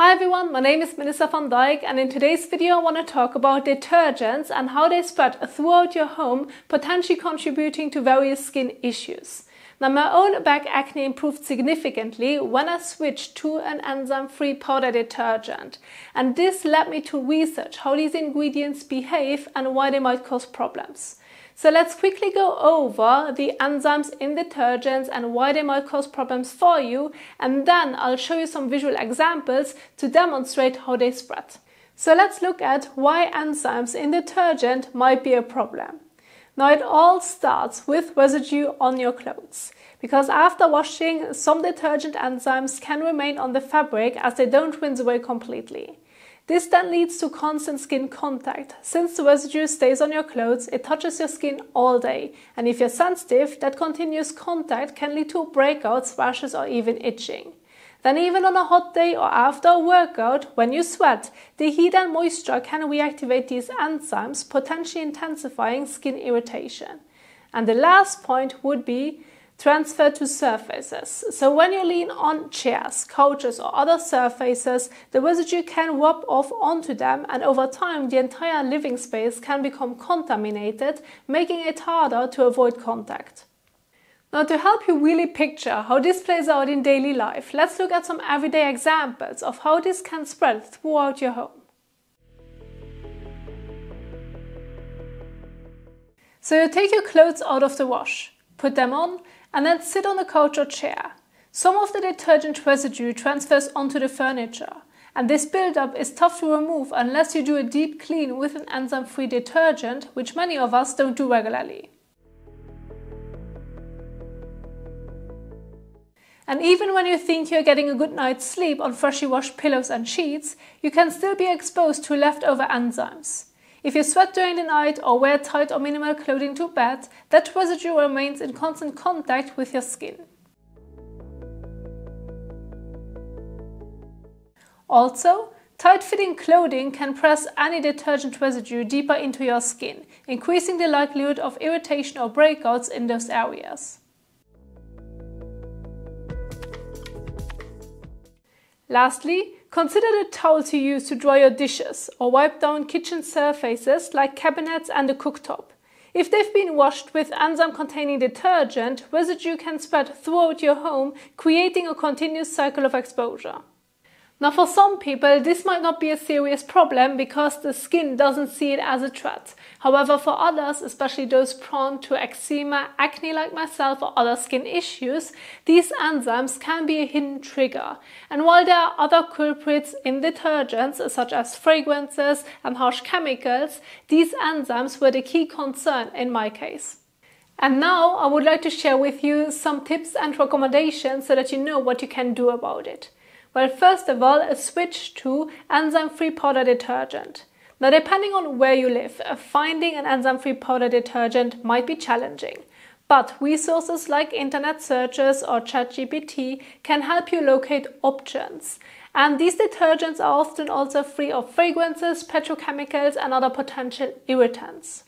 Hi everyone, my name is Melissa van Dijk and in today's video I want to talk about detergents and how they spread throughout your home, potentially contributing to various skin issues. Now my own back acne improved significantly when I switched to an enzyme-free powder detergent and this led me to research how these ingredients behave and why they might cause problems. So let's quickly go over the enzymes in detergents and why they might cause problems for you and then I'll show you some visual examples to demonstrate how they spread. So let's look at why enzymes in detergent might be a problem. Now it all starts with residue on your clothes because after washing some detergent enzymes can remain on the fabric as they don't rinse away completely. This then leads to constant skin contact. Since the residue stays on your clothes, it touches your skin all day. And if you're sensitive, that continuous contact can lead to breakouts, rashes or even itching. Then even on a hot day or after a workout, when you sweat, the heat and moisture can reactivate these enzymes, potentially intensifying skin irritation. And the last point would be transfer to surfaces. So when you lean on chairs, couches or other surfaces, the residue can rub off onto them and over time the entire living space can become contaminated, making it harder to avoid contact. Now to help you really picture how this plays out in daily life, let's look at some everyday examples of how this can spread throughout your home. So you take your clothes out of the wash, put them on and then sit on the couch or chair. Some of the detergent residue transfers onto the furniture, and this buildup is tough to remove unless you do a deep clean with an enzyme-free detergent, which many of us don't do regularly. And even when you think you're getting a good night's sleep on freshly washed pillows and sheets, you can still be exposed to leftover enzymes. If you sweat during the night or wear tight or minimal clothing to bed, that residue remains in constant contact with your skin. Also, tight-fitting clothing can press any detergent residue deeper into your skin, increasing the likelihood of irritation or breakouts in those areas. Lastly, Consider the towels you use to dry your dishes or wipe down kitchen surfaces like cabinets and the cooktop. If they've been washed with enzyme-containing detergent, residue can spread throughout your home, creating a continuous cycle of exposure. Now for some people this might not be a serious problem because the skin doesn't see it as a threat. However for others, especially those prone to eczema, acne like myself or other skin issues, these enzymes can be a hidden trigger. And while there are other culprits in detergents such as fragrances and harsh chemicals, these enzymes were the key concern in my case. And now I would like to share with you some tips and recommendations so that you know what you can do about it. Well, first of all, a switch to enzyme-free powder detergent. Now, depending on where you live, uh, finding an enzyme-free powder detergent might be challenging. But resources like internet searches or ChatGPT can help you locate options. And these detergents are often also free of fragrances, petrochemicals and other potential irritants.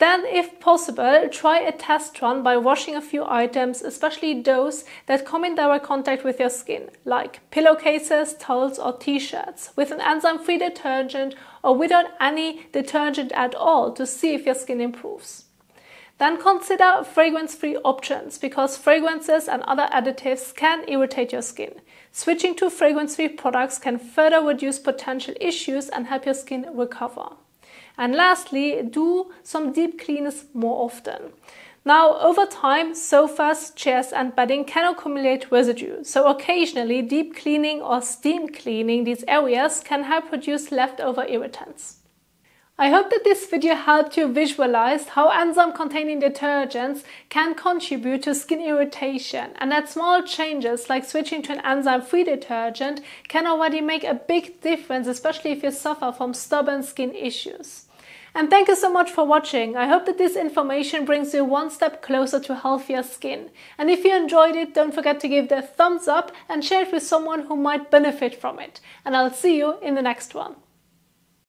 Then, if possible, try a test run by washing a few items, especially those that come in direct contact with your skin, like pillowcases, towels or t-shirts, with an enzyme-free detergent or without any detergent at all to see if your skin improves. Then consider fragrance-free options because fragrances and other additives can irritate your skin. Switching to fragrance-free products can further reduce potential issues and help your skin recover. And lastly, do some deep cleans more often. Now, over time, sofas, chairs and bedding can accumulate residue, so occasionally deep cleaning or steam cleaning these areas can help reduce leftover irritants. I hope that this video helped you visualize how enzyme-containing detergents can contribute to skin irritation and that small changes like switching to an enzyme-free detergent can already make a big difference, especially if you suffer from stubborn skin issues. And thank you so much for watching. I hope that this information brings you one step closer to healthier skin. And if you enjoyed it, don't forget to give it a thumbs up and share it with someone who might benefit from it. And I'll see you in the next one.